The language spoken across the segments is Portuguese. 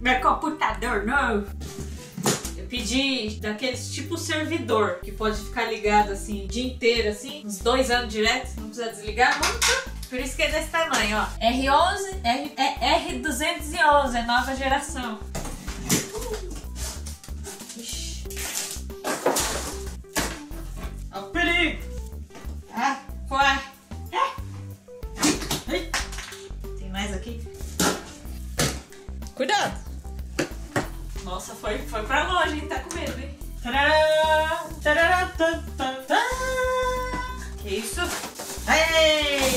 meu computador novo. Eu pedi daqueles tipo servidor que pode ficar ligado assim o dia inteiro, assim, uns dois anos direto, não precisa desligar nunca. Por isso que é desse tamanho, ó. R11, R, é R211, é nova geração. Ixi. Nossa, foi, foi pra longe, hein? Tá com medo, hein? Tarará, tarará, tan, tan. Que isso? Ei!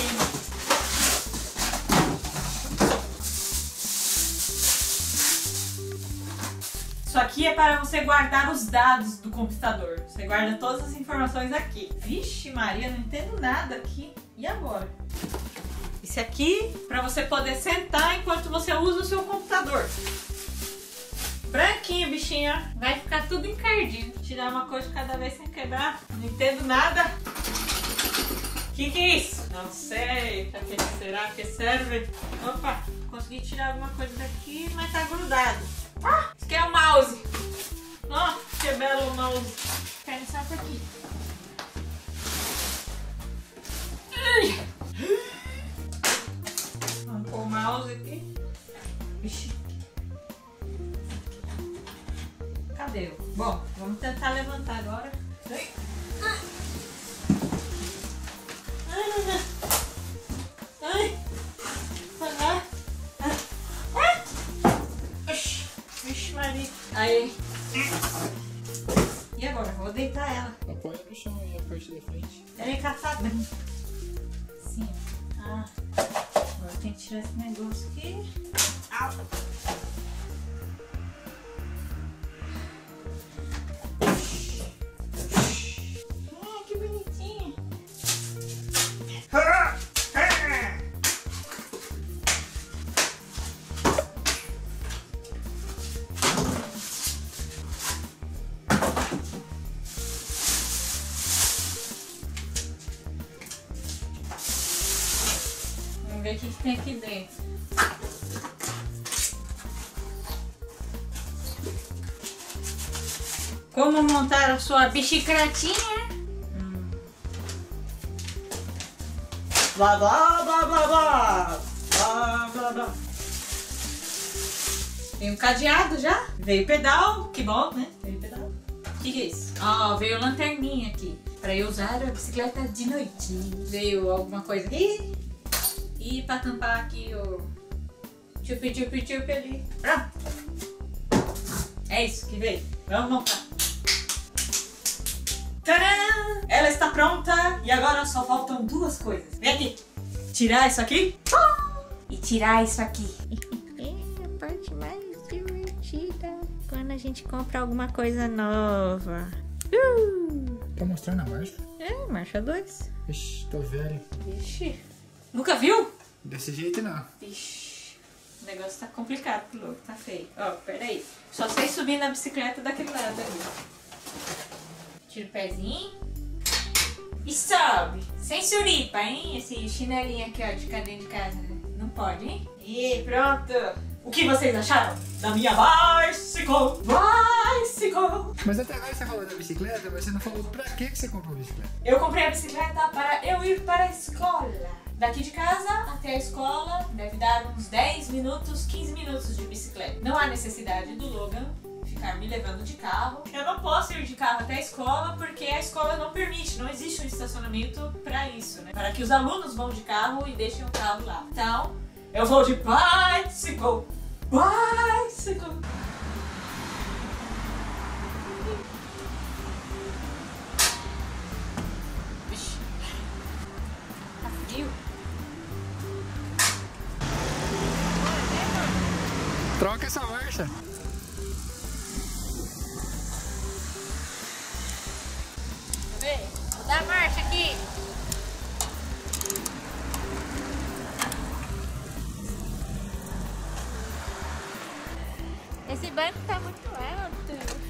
Isso aqui é para você guardar os dados do computador. Você guarda todas as informações aqui. Vixe Maria, não entendo nada aqui. E agora? Esse aqui para você poder sentar enquanto você usa o seu computador. Vai ficar tudo encardido. Tirar uma coisa de cada vez sem quebrar. Não entendo nada. Que que é isso? Não sei. Pra que será que serve? Opa, consegui tirar alguma coisa daqui, mas tá grudado. Ah, isso aqui é o mouse. Ó, que belo mouse. Quero só por aqui. Ai. O mouse Cadê? Bom, vamos tentar levantar agora. Ai. Ai. Ai. Ai. Ai. Vixe, Maria. Aí. E agora? Vou deitar ela. Apoia no chão aí a parte da frente. Ela é caçada. Sim. Ah. Agora tem que tirar esse negócio aqui. Au. Ver o que, que tem aqui dentro. Como montar a sua bicicletinha? Blá blá blá blá blá. Blá blá blá. Tem um cadeado já. Veio pedal, que bom, né? Veio pedal. O que, que é isso? Ó, veio lanterninha aqui. Pra eu usar a bicicleta de noite. Veio alguma coisa aqui. E pra tampar aqui o chupi chupi chupi ali. Pronto. É isso que veio. Vamos montar. Tcharam! Ela está pronta e agora só faltam duas coisas. Vem aqui. Tirar isso aqui. E tirar isso aqui. É a parte mais divertida quando a gente compra alguma coisa nova. Uh! Tá mostrando a marcha? É, marcha 2. Ixi, tô velho. Vixe. Nunca viu? Desse jeito não. Vixe. O negócio tá complicado, louco. Tá feio. Ó, peraí. Só sei subir na bicicleta daquele lado ali. Tira o pezinho. E sobe. Sem suripa, hein? Esse chinelinho aqui, ó, de dentro de casa. Não pode, hein? E pronto. O que vocês acharam da minha bicycle? Bicycle. Mas até agora você falou da bicicleta, mas você não falou pra que você comprou a bicicleta. Eu comprei a bicicleta para eu ir para a escola. Daqui de casa até a escola deve dar uns 10 minutos, 15 minutos de bicicleta. Não há necessidade do Logan ficar me levando de carro. Eu não posso ir de carro até a escola porque a escola não permite, não existe um estacionamento para isso, né? Para que os alunos vão de carro e deixem o carro lá. Então, eu vou de bicycle. Bicycle. Troca essa marcha. Ver? Vou dar marcha aqui. Esse banco tá muito alto.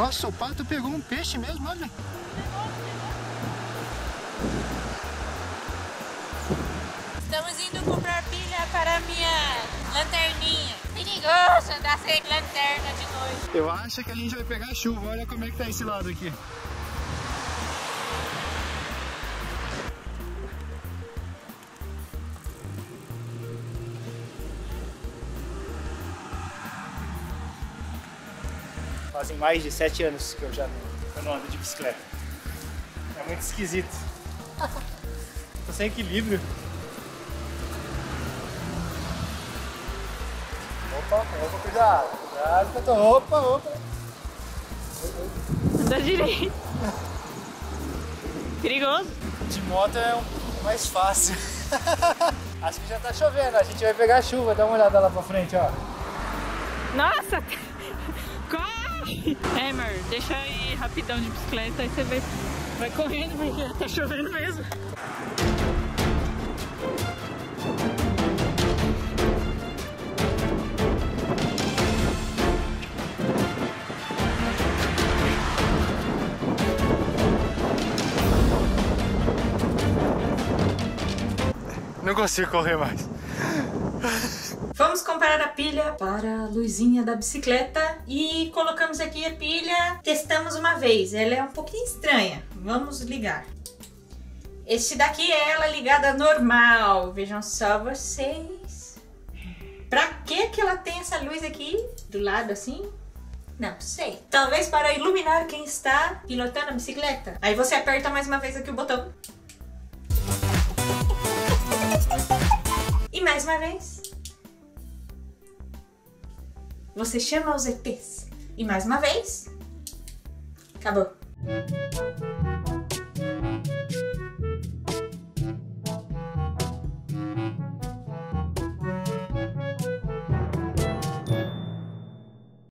Nossa, o pato pegou um peixe mesmo, olha. Estamos indo comprar pilha para a minha lanterninha. Perigoso andar sem lanterna de noite. Eu acho que a gente vai pegar chuva. Olha como é que tá esse lado aqui. Fazem mais de sete anos que eu já não, eu não ando de bicicleta. É muito esquisito. Tô sem equilíbrio. Opa, opa, cuidado. Cuidado que eu tô. Opa, opa. Anda direito. Perigoso. De moto é um- mais fácil. Acho que já tá chovendo, a gente vai pegar chuva, dá uma olhada lá pra frente, ó. Nossa! Corre! É, deixa ir rapidão de bicicleta, aí você vai, vai correndo porque tá chovendo mesmo. Não consigo correr mais. Vamos comprar a pilha para a luzinha da bicicleta e colocamos aqui a pilha. Testamos uma vez, ela é um pouquinho estranha. Vamos ligar. Este daqui é ela ligada normal. Vejam só vocês. Pra que que ela tem essa luz aqui do lado assim? Não sei. Talvez para iluminar quem está pilotando a bicicleta. Aí você aperta mais uma vez aqui o botão. E mais uma vez você chama os ETs. E mais uma vez, acabou.